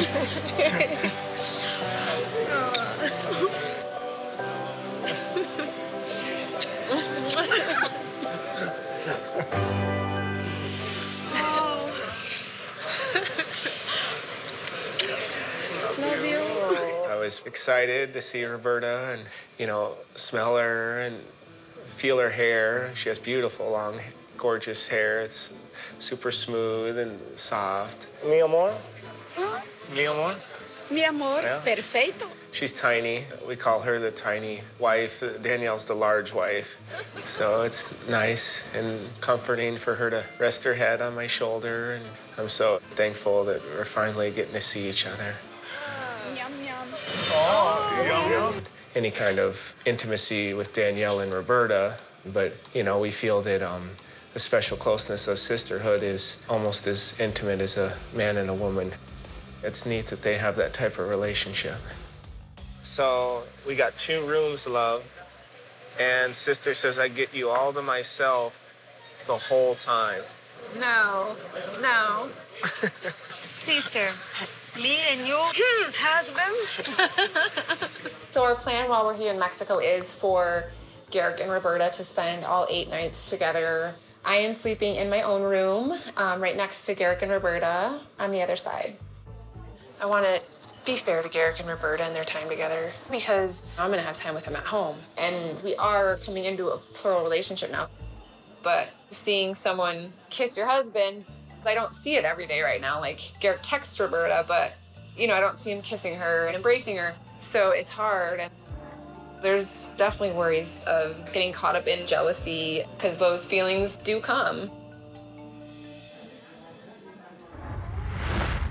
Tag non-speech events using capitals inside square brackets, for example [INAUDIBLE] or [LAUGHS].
Love you. I was excited to see Roberta and, you know, smell her and feel her hair. She has beautiful, long, gorgeous hair. It's super smooth and soft. Mi amor? Mi amor? Mi amor, Yeah. perfeito. She's tiny. We call her the tiny wife. Danielle's the large wife. So it's nice and comforting for her to rest her head on my shoulder. And I'm so thankful that we're finally getting to see each other. Yum, yum. Any kind of intimacy with Danielle and Roberta, but you know, we feel that um, the special closeness of sisterhood is almost as intimate as a man and a woman. It's neat that they have that type of relationship. So we got two rooms, love. And sister says I get you all to myself the whole time. No, no. [LAUGHS] Sister, me and you, [LAUGHS] husband. [LAUGHS] So our plan while we're here in Mexico is for Garrick and Roberta to spend all eight nights together. I am sleeping in my own room, um, right next to Garrick and Roberta on the other side. I want to be fair to Garrick and Roberta and their time together because I'm gonna have time with them at home, and we are coming into a plural relationship now. But seeing someone kiss your husband, I don't see it every day right now. Like Garrick texts Roberta, but you know, I don't see him kissing her and embracing her. So it's hard. There's definitely worries of getting caught up in jealousy because those feelings do come.